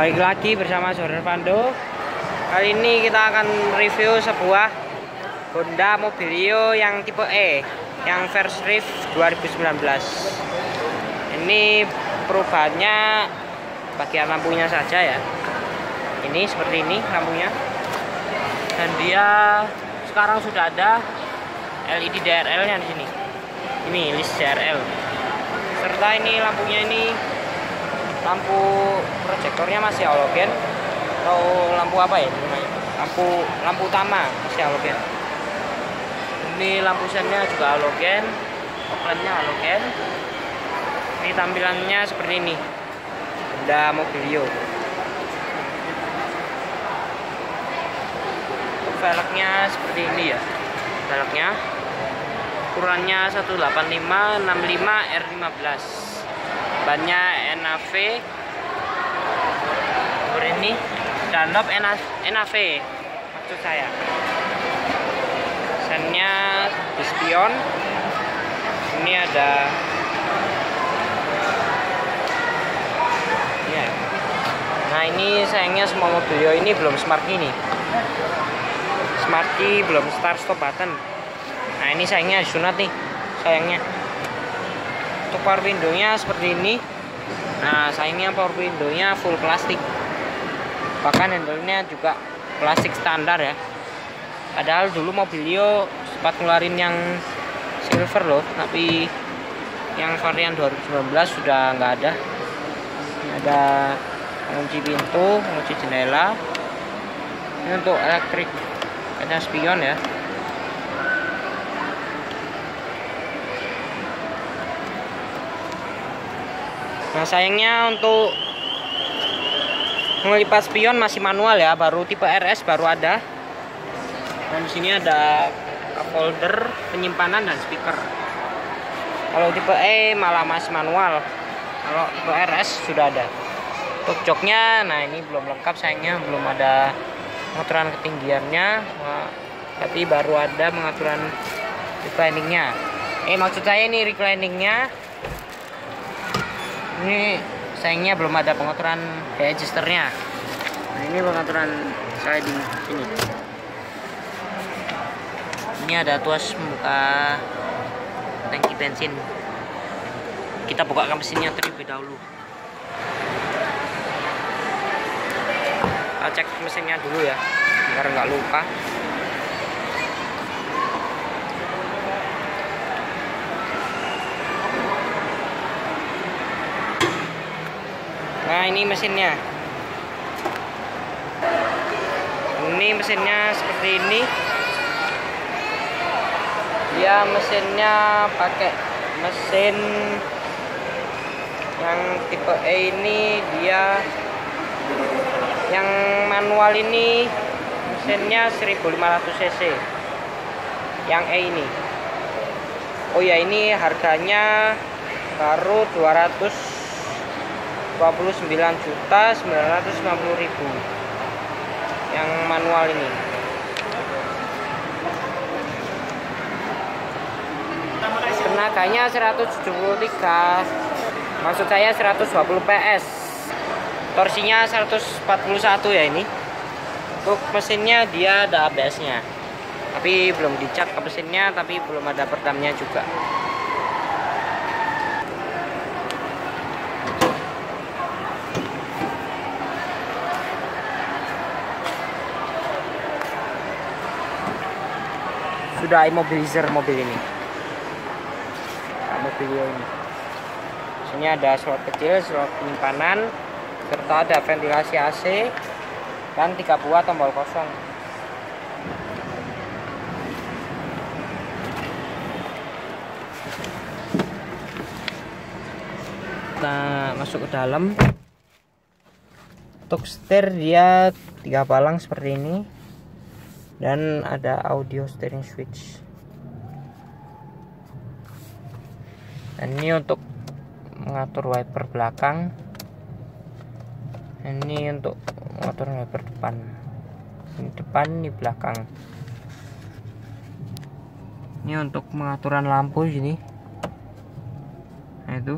Balik lagi bersama Saudara Pando. Kali ini kita akan review sebuah Honda Mobilio yang tipe E, yang versi Rift 2019. Ini perubahannya bagian lampunya saja ya. Ini seperti ini lampunya. Dan dia sekarang sudah ada LED DRL-nya di sini. Ini list DRL. Serta ini lampunya ini lampu proyektornya masih halogen atau lampu apa ya namanya? Lampu lampu utama masih halogen. Ini lampu sennya juga halogen, koplennya halogen. Ini tampilannya seperti ini. Honda Mobilio. Velgnya seperti ini ya. Velgnya ukurannya 185 65 R15 bannya NAV ini. Dunlop NAV maksud saya. Sennya di spion ini ada ya nah ini sayangnya semua mobil ini belum smart nih smart key belum start stop button. Nah ini sayangnya sunat nih sayangnya untuk power window-nya seperti ini. Nah sayangnya power window-nya full plastik. Bahkan handle-nya juga plastik standar ya. Padahal dulu Mobilio sempat ngeluarin yang silver loh tapi yang varian 2019 sudah nggak ada. Ini ada pengunci pintu pengunci jendela. Ini untuk elektrik kaca spion ya Nah sayangnya untuk melipat spion masih manual ya, baru tipe RS baru ada. Dan di sini ada cup holder, penyimpanan dan speaker. Kalau tipe E malah masih manual. Kalau tipe RS sudah ada. Untuk joknya, nah ini belum lengkap sayangnya, belum ada pengaturan ketinggiannya. Tapi baru ada pengaturan recliningnya. Eh maksud saya ini recliningnya ini sayangnya belum ada pengaturan registernya nah ini pengaturan sliding sini. Ini ada tuas membuka tangki bensin. Kita buka mesinnya terlebih dahulu. Kita cek mesinnya dulu ya biar nggak lupa Nah ini mesinnya. Ini mesinnya seperti ini. Dia mesinnya pakai mesin Yang tipe E ini. Dia Yang manual ini Mesinnya 1500 cc. Yang E ini. Oh ya ini harganya baru 200 29 juta 950 ribu. Yang manual ini. Tenaganya 173 maksud saya 120 PS torsinya 141 ya ini. Untuk mesinnya dia ada ABS nya tapi belum dicat ke mesinnya tapi belum ada perdamnya juga sudah immobilizer mobil ini. Nah, mobilio ini. Sini ada slot kecil slot penyimpanan serta ada ventilasi AC dan tiga buah tombol kosong. Kita masuk ke dalam. Untuk setir dia tiga palang seperti ini dan ada audio steering switch. Dan ini untuk mengatur wiper belakang. Ini untuk mengatur wiper depan. Ini depan ini belakang. Ini untuk pengaturan lampu sini. Nah itu.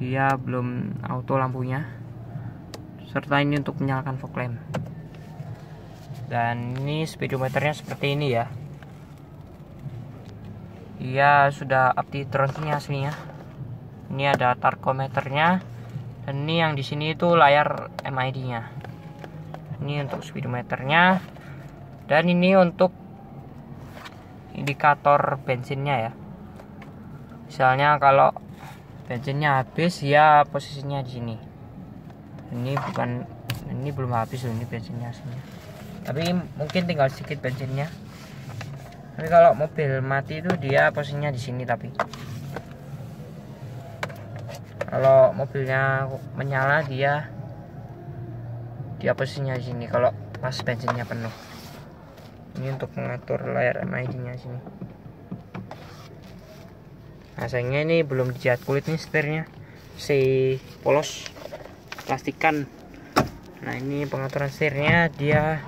Dia belum auto lampunya. Serta ini untuk menyalakan fog lamp dan ini speedometernya seperti ini ya. Dia sudah update terusnya aslinya. Ini ada tarkometernya. Dan ini yang di sini itu layar MID nya ini untuk speedometernya. Dan ini untuk indikator bensinnya ya. Misalnya kalau bensinnya habis ya posisinya di sini. Ini bukan ini belum habis loh ini bensinnya aslinya tapi mungkin tinggal sedikit bensinnya. Tapi kalau mobil mati itu dia posisinya di sini tapi. Kalau mobilnya menyala dia dia posisinya di sini kalau pas bensinnya penuh. Ini untuk mengatur layar MID nya sini. Nah sayangnya ini belum dicat kulit nih setirnya. Si polos plastikan. Nah ini pengaturan setirnya dia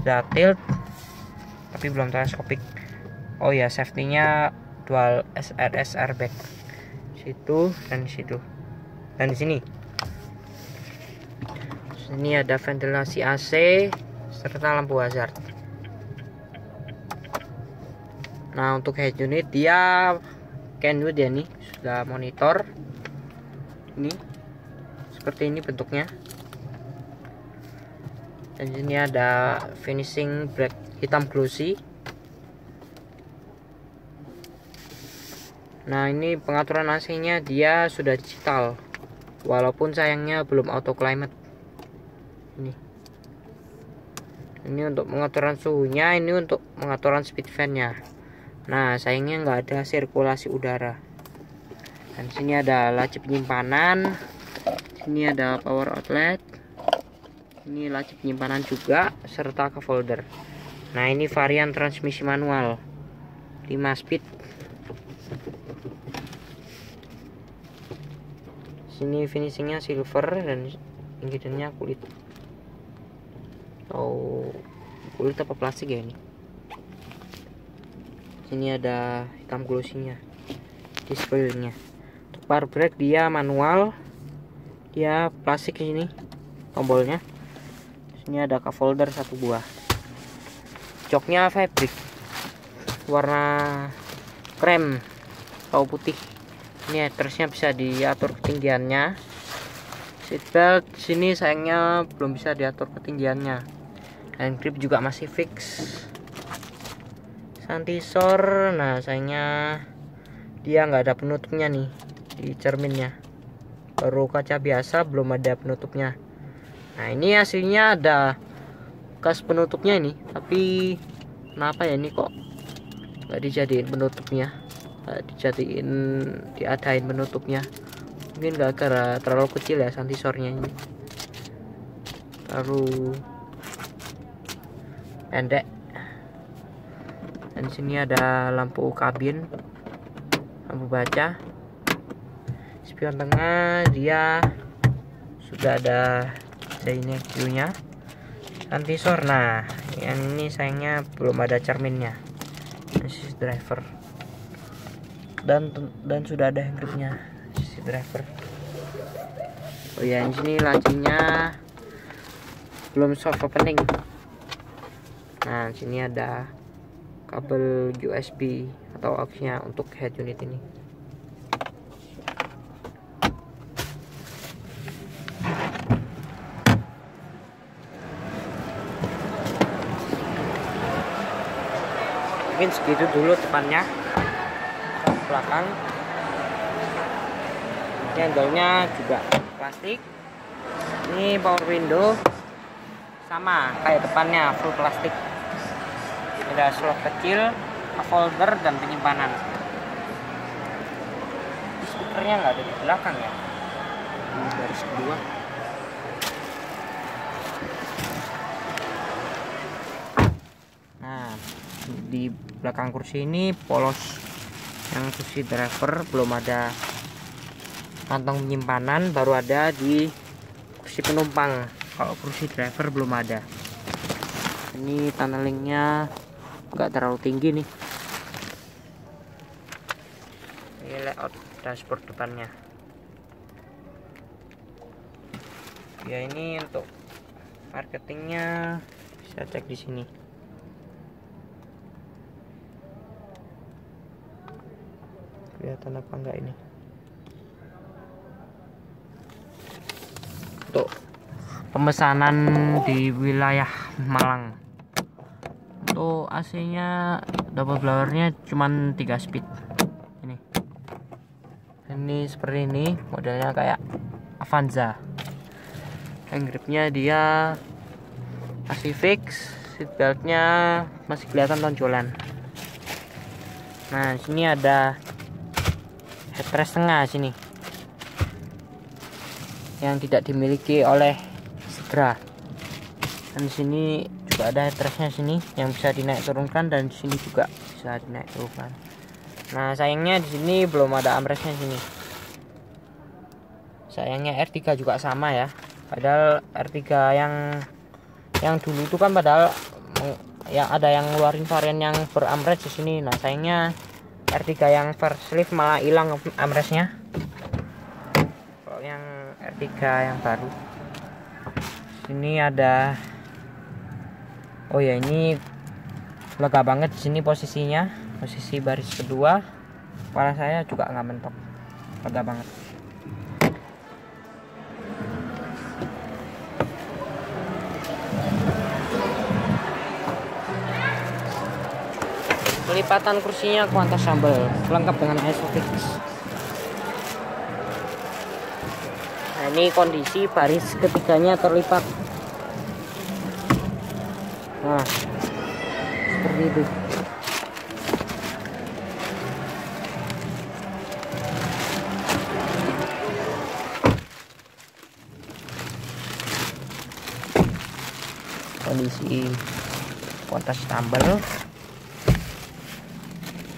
sudah tilt tapi belum teleskopik. Oh ya safety nya dual SRS airbag situ dan situ. Dan di sini. Sini ada ventilasi AC serta lampu hazard. Nah untuk head unit dia Kenwood ya nih. Sudah monitor. Ini seperti ini bentuknya dan sini ada finishing black hitam glossy nah ini pengaturan AC nya dia sudah digital walaupun sayangnya belum auto climate ini ini untuk pengaturan suhunya ini untuk pengaturan speed fan nya Nah, sayangnya nggak ada sirkulasi udara. Dan sini ada laci penyimpanan. Sini ada power outlet. Ini laci penyimpanan juga serta ke folder. Nah, ini varian transmisi manual 5 speed. Sini finishingnya silver dan ingredient kulit. Oh, kulit apa plastik ya ini? sini ada hitam glossinya displaynya power brake dia manual dia plastik ini tombolnya sini ada cup holder satu buah. Joknya fabric. Warna krem. Atau putih. Ini headersnya bisa diatur ketinggiannya. Seatbelt sini sayangnya belum bisa diatur ketinggiannya. Hand grip juga masih fix. Santisor nah sayangnya dia nggak ada penutupnya nih di cerminnya. Baru kaca biasa belum ada penutupnya nah ini hasilnya ada bekas penutupnya ini. Tapi kenapa ya ini kok nggak dijadiin penutupnya? Nggak dijadiin diadain penutupnya? Mungkin gak gara terlalu kecil ya santisornya ini. Terlalu pendek. Dan sini ada lampu kabin lampu baca. Spion tengah dia sudah ada ini Q nya antisor. Nah yang ini sayangnya belum ada cerminnya. Sisi driver. Dan dan sudah ada hand gripnya driver. Oh ya ini sini belum soft opening. Nah sini ada kabel USB atau aux-nya untuk head unit ini. Mungkin segitu dulu depannya. Belakang. Handle-nya juga plastik. Ini power window sama kayak depannya full plastik ada slot kecil folder dan penyimpanan speakernya nggak ada di belakang ya ini baris kedua di belakang kursi ini polos yang kursi driver belum ada kantong penyimpanan baru ada di kursi penumpang. Kalau kursi driver belum ada. Ini tunnelingnya nggak terlalu tinggi nih. Ini layout dashboard depannya. Ya ini untuk marketingnya. Bisa cek di sini kelihatan apa enggak ini? Untuk pemesanan di wilayah Malang. Untuk AC nya double blowernya cuman 3 speed. Ini. Ini seperti ini modelnya kayak Avanza. Hand gripnya dia masih fix seatbeltnya masih kelihatan tonjolan. Nah sini ada headrest tengah sini. Yang tidak dimiliki oleh Segra dan sini juga ada headrestnya sini yang bisa dinaik turunkan dan sini juga bisa dinaik turunkan. Nah sayangnya di sini belum ada armrestnya sini. Sayangnya R3 juga sama ya. Padahal R3 yang yang dulu itu kan padahal yang ada yang ngeluarin varian yang beramrest di sini. Nah sayangnya R3 yang facelift malah hilang armrestnya. Kalau yang R3 yang baru. Sini ada oh ya ini lega banget sini posisinya. Posisi baris kedua. Kepala saya juga nggak mentok. Lega banget pelipatan kursinya kuantas sambal lengkap dengan isofix nah ini kondisi baris ketiganya terlipat. Nah seperti itu. Kondisi kuantas sambal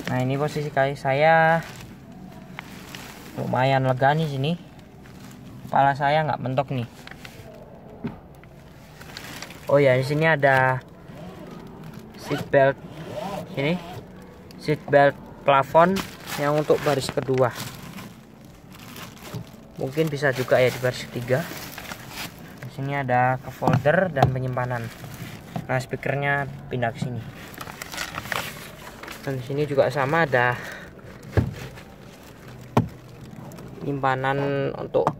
nah ini posisi kaki saya. Lumayan lega nih sini. Kepala saya nggak mentok nih. Oh ya di sini ada seat belt. Ini seat belt plafon yang untuk baris kedua. Mungkin bisa juga ya di baris ketiga. Di sini ada ke folder dan penyimpanan. Nah speakernya pindah ke sini dan sini juga sama ada simpanan untuk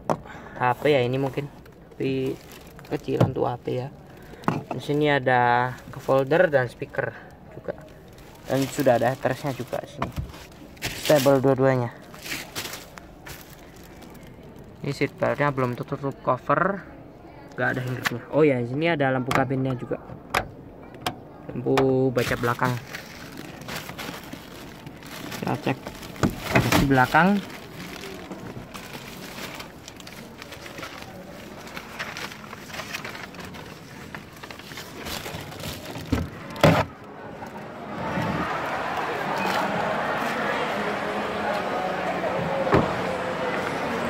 HP ya ini mungkin. Tapi kecil untuk HP ya. Di sini ada ke folder dan speaker juga. Dan sudah ada headersnya juga sini. Stable dua-duanya. Ini seat beltnya belum tutup cover. Nggak ada hindernya oh ya sini ada lampu kabinnya juga. Lampu baca belakang kita cek. Di belakang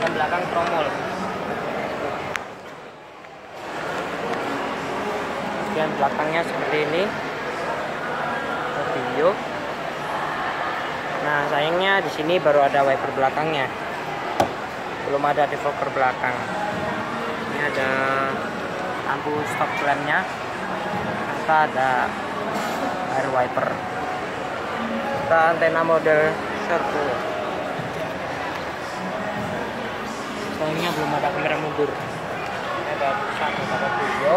dan belakang tromol bagian belakangnya seperti ini video Nah, sayangnya di sini baru ada wiper belakangnya. Belum ada defogger belakang. Ini ada lampu stop lampnya. Serta ada air wiper. Serta antena model servo. Sayangnya belum ada kamera mundur. Ini ada tulisan ada video.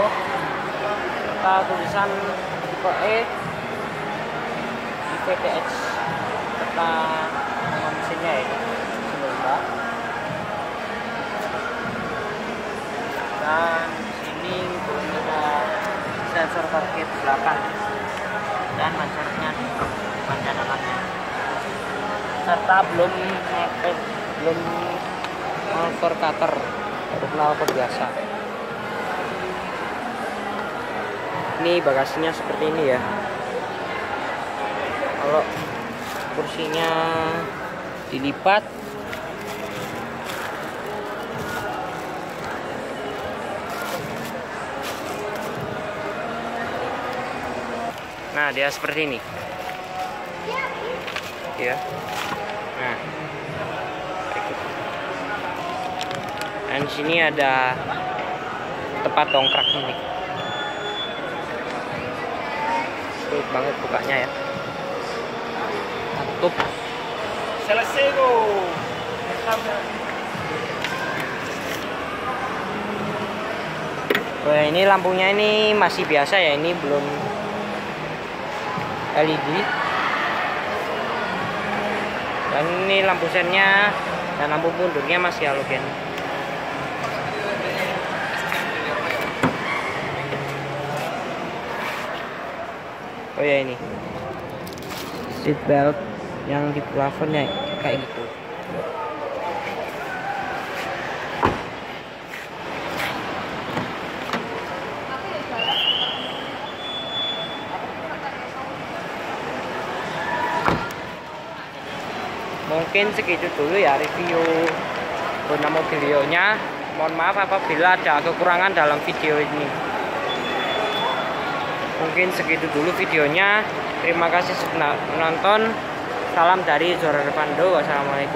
Serta tulisan tipe E nama mesinnya ya? Semoga. Dan belum ada sensor parkir belakang. Dan mancernya bukan cadangannya serta belum ngepet belum over cutter. Baru knalpot biasa. Ini bagasinya seperti ini ya. Kalau kursinya dilipat. Nah dia seperti ini. Ya nah. Dan sini ada tempat dongkrak ini. Sulit banget bukanya ya tutup selesai kok Wah ini lampunya ini masih biasa ya ini belum LED dan ini lampu sennya dan lampu mundurnya masih halogen oh ya ini. Seat belt yang di plafonnya kayak gitu. Mungkin segitu dulu ya review Honda Mobilio-nya mohon maaf apabila ada kekurangan dalam video ini. Mungkin segitu dulu videonya. Terima kasih sudah menonton salam dari Zora Repando wassalamualaikum